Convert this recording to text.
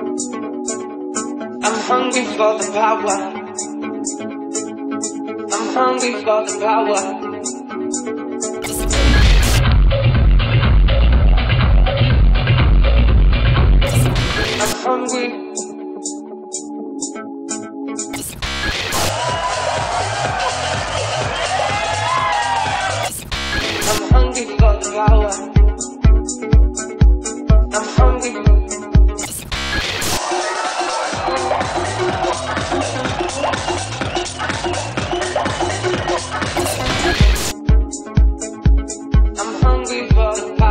I'm hungry for the power. I'm hungry for the power. I'm hungry. I'm hungry for the power. a